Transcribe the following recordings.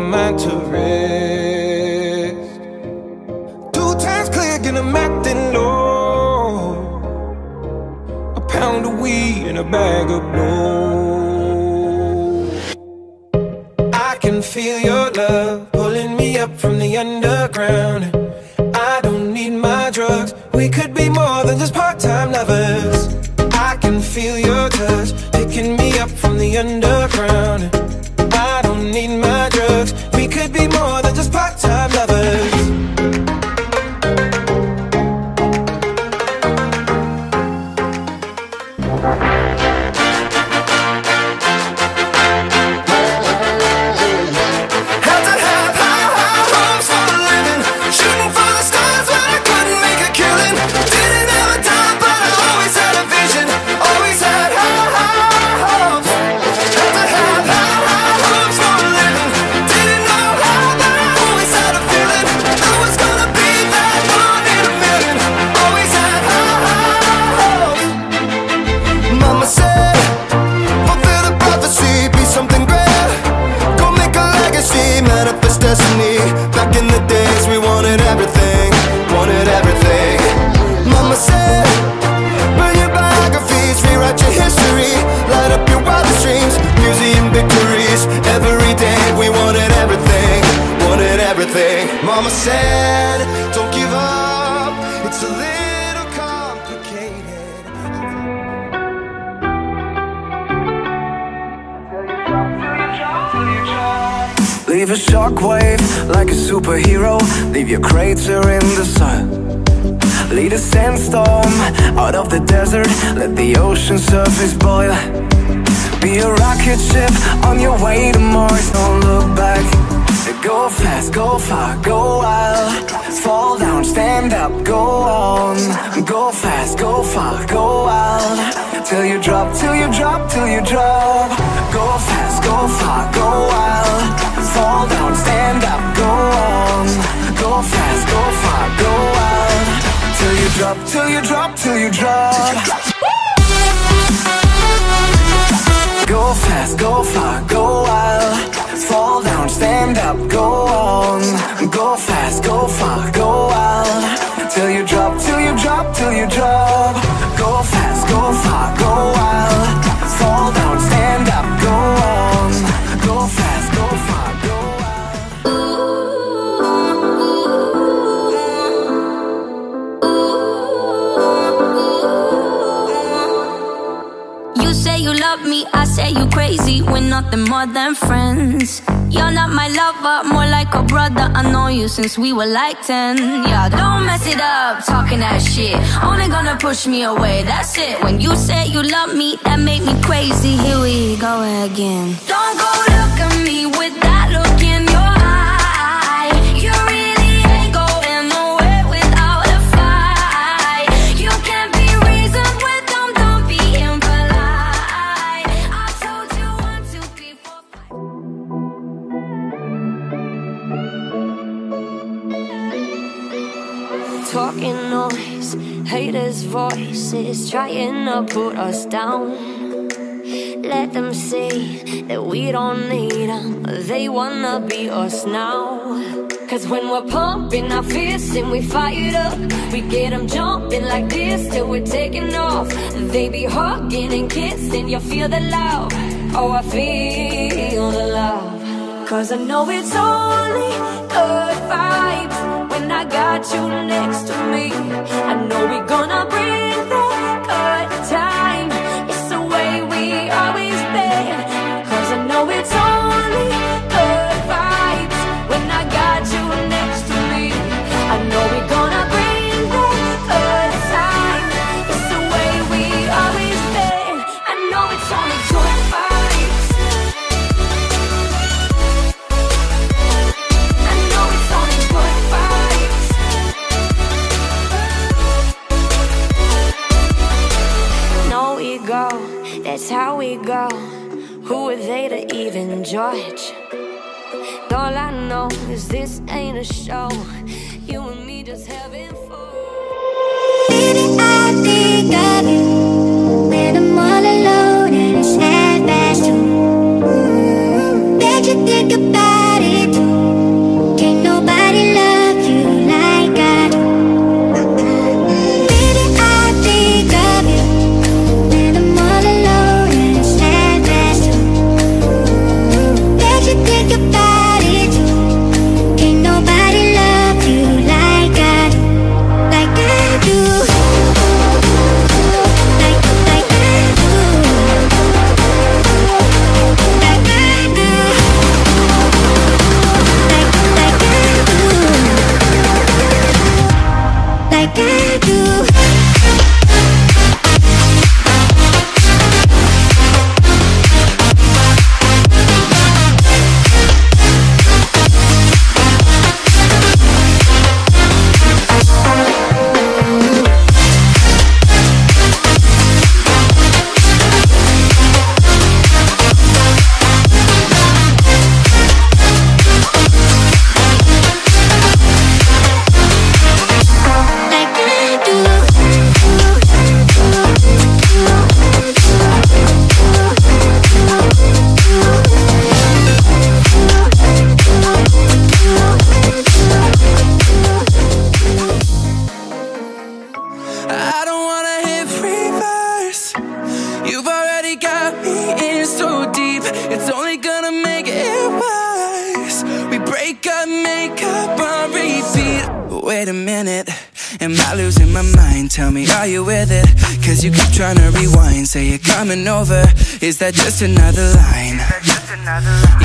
mind to rest. Two times clear, get them acting low. A pound of weed and a bag of blow. I can feel your love pulling me up from the underground. I don't need my drugs. We could be more than just Mama said, don't give up, it's a little complicated. Leave a shockwave like a superhero. Leave your crater in the sun. Lead a sandstorm out of the desert. Let the ocean surface boil. Be a rocket ship on your way to Mars. Don't look back. Go fast, go far, go wild. Fall down, stand up, go on. Go fast, go far, go wild. Till you drop, till you drop, till you drop. Go fast, go far, go wild. Fall down, stand up, go on. Go fast, go far, go wild. Till you drop, till you drop, till you drop. Go fast, go far, go wild. Fall down, stand up, go on. Go fast, go far, go wild. Till you drop, till you drop, till you drop. Go fast, go far, You love me, I say you crazy. We're nothing more than friends. You're not my lover, more like a brother. I know you since we were like 10. Yeah, don't mess it up, talking that shit. Only gonna push me away, that's it. When you say you love me, that make me crazy. Here we go again. Don't go look at me trying to put us down. Let them say that we don't need them, they wanna be us now. Cause when we're pumping our fists and we fired up, we get them jumping like this till we're taking off. They be hugging and kissing, you feel the love. Oh, I feel the love. Cause I know it's only good vibes when I got you next to me. I know we're gonna bring that Am I losing my mind? Tell me, are you with it? Cause you keep trying to rewind. Say you're coming over. Is that just another line?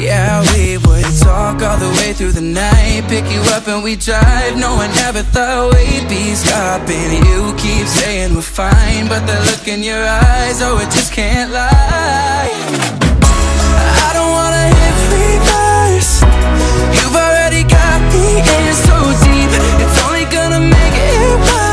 Yeah, we would talk all the way through the night. Pick you up and we drive. No one ever thought we'd be stopping. You keep saying we're fine, but the look in your eyes, oh, it just can't lie. I don't wanna hit reverse. You've already got me in so make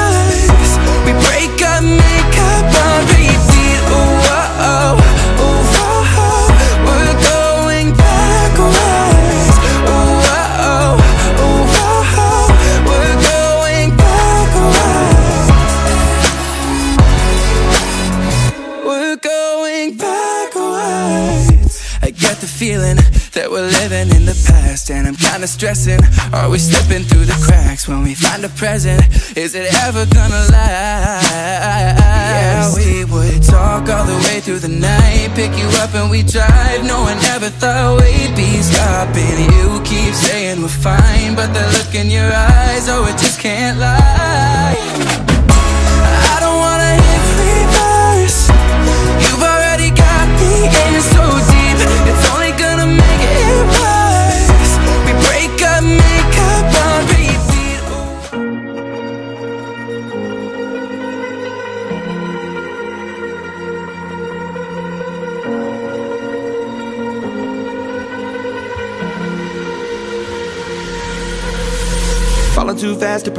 get the feeling that we're living in the past, and I'm kinda stressing. Are we slipping through the cracks when we find a present? Is it ever gonna last? Yeah, we would talk all the way through the night, pick you up and we drive. No one ever thought we'd be stopping. You keep saying we're fine, but the look in your eyes, oh, it just can't lie.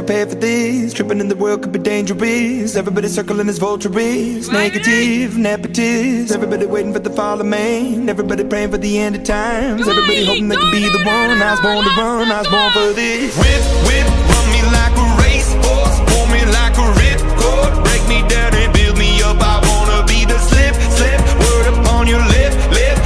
Too fast to prepare for this. Tripping in the world could be dangerous. Everybody circling as vultures. Negative, nepotist. Everybody waiting for the fall of man. Everybody praying for the end of times. Everybody hoping they could be the one. I was born to run. I was born for this. Whip, whip, run me like a racehorse, pull me like a ripcord, break me down and build me up. I wanna be the slip, slip, word upon your lip, lip,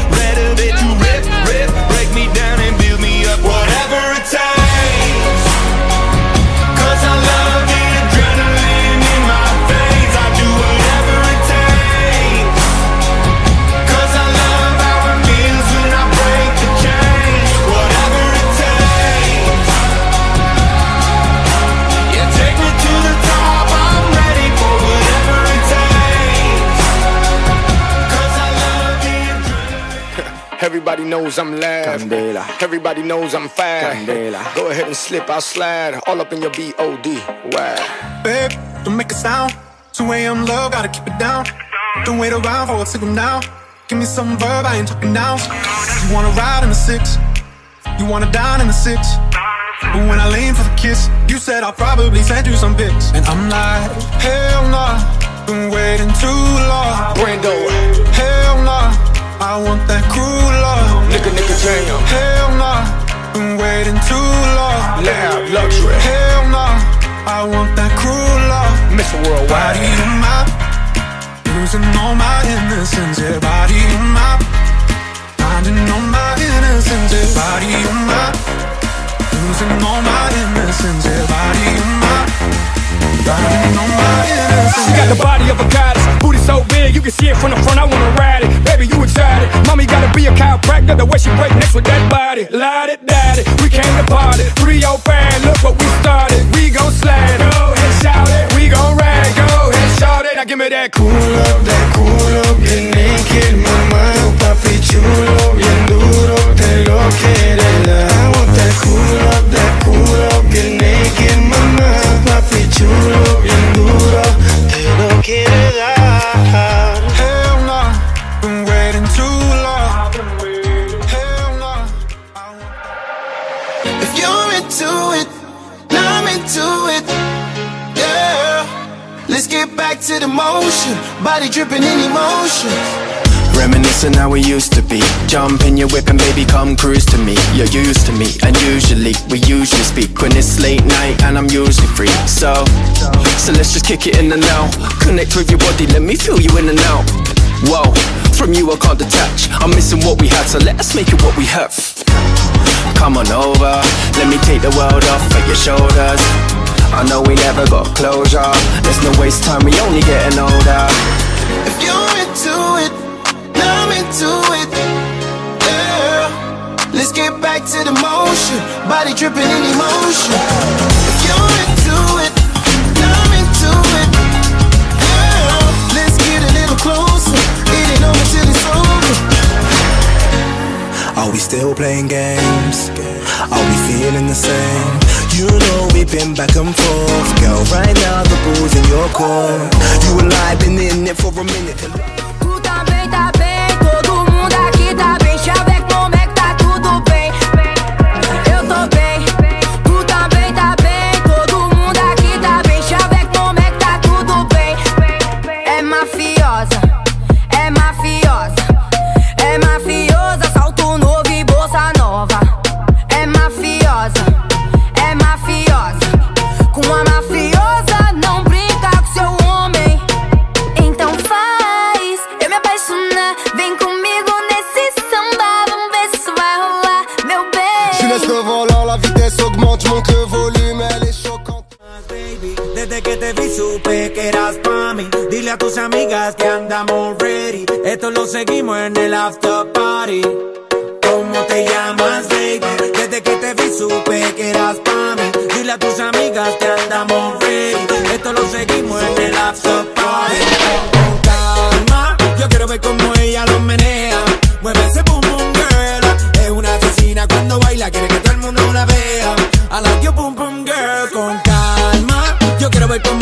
knows I'm loud. Candela. Everybody knows I'm fast. Candela. Go ahead and slip, I'll slide. All up in your B.O.D. Wow. Babe, don't make a sound. 2 a.m. love, gotta keep it down. Don't wait around for a signal now. Give me some verb, I ain't talking now. You wanna ride in the six, you wanna dine in the six. But when I lean for the kiss, you said I'll probably send you some pics. And I'm like, hell nah, been waiting too long. Brando, Hell nah, I want that cruel love. Nigga, Nicky, Jam. Hell nah, been waiting too long. Loud, Luxury. Hell nah, I want that cruel love. Mr. Body Worldwide. on my Losing all my innocence, yeah, body on my Finding all my innocence, yeah, body on my Losing all my innocence, yeah, body on my Finding all my innocence, She got the body of a goddess, booty so big you can see it from the front. I wanna ride baby, you excited. Mommy gotta be a chiropractor, the way she break next with that body. Light it, daddy, we came to party. 305, look what we started. We gon' slide, go ahead, shout it. We gon' ride, go ahead, shout it. Now give me that cool up, that cool up, get naked, mama. Papi chulo, bien duro, te lo quiere dar. I want that cool up, that cool up, get naked, mama. Papi chulo, Let's get back to the motion, body dripping in emotion. Reminiscing how we used to be. Jump in your whip and baby, come cruise to me. You're used to me, and usually we usually speak when it's late night and I'm usually free. So, so let's just kick it in and out. Connect with your body, let me feel you in and out. Whoa, from you I can't detach. I'm missing what we had, so let us make it what we have. Come on over, let me take the world off of your shoulders. I know we never got closure. There's no waste time, we only getting older. If you're into it, I'm into it. Yeah. Let's get back to the motion, body dripping in emotion. If you're into it, I'm into it. Yeah. Let's get a little closer, it ain't over till it's over. Are we still playing games? Are we feeling the same? Been back and forth. Girl, right now the ball's in your court. You been in it eras pa' mí. Dile a tus amigas que andamos ready. Esto lo seguimos en el after party. ¿Cómo te llamas, baby? Desde que te vi supe que eras pa' mí. Dile a tus amigas que andamos ready. Esto lo seguimos en el after party. Con calma, yo quiero ver cómo ella lo menea. Mueve ese boom boom girl. Es una asesina cuando baila, quiere que todo el mundo la vea. I like your boom boom girl. Con calma, yo quiero ver cómo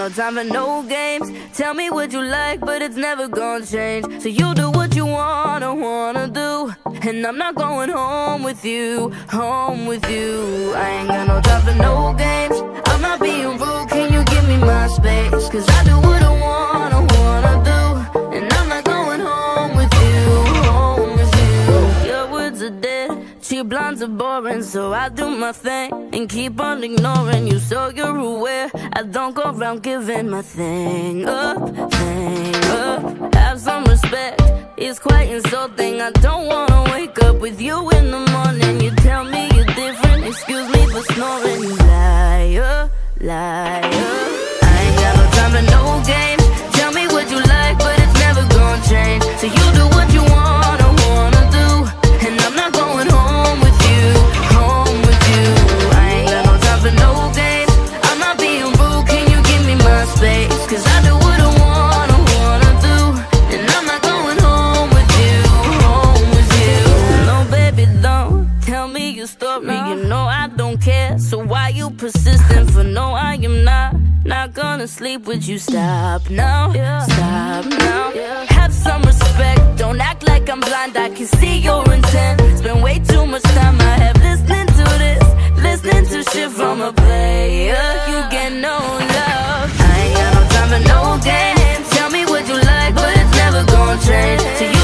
no time for no games. Tell me what you like, but it's never gonna change. So you do what you wanna, wanna do. And I'm not going home with you, home with you. I ain't got no time for no games. I'm not being rude, can you give me my space? Cause I do what I wanna, wanna do. Cheap blondes are boring, so I do my thing and keep on ignoring you. So you're aware I don't go around giving my thing up, thing up. Have some respect, it's quite insulting. I don't wanna wake up with you in the morning. You tell me you're different, excuse me for snoring. You liar, liar. I ain't got no time for no games. Tell me what you like, but it's never gonna change. So you do what you wanna, shit from a player You get no love. I ain't got no time for no games. Tell me what you like, but it's never gonna change.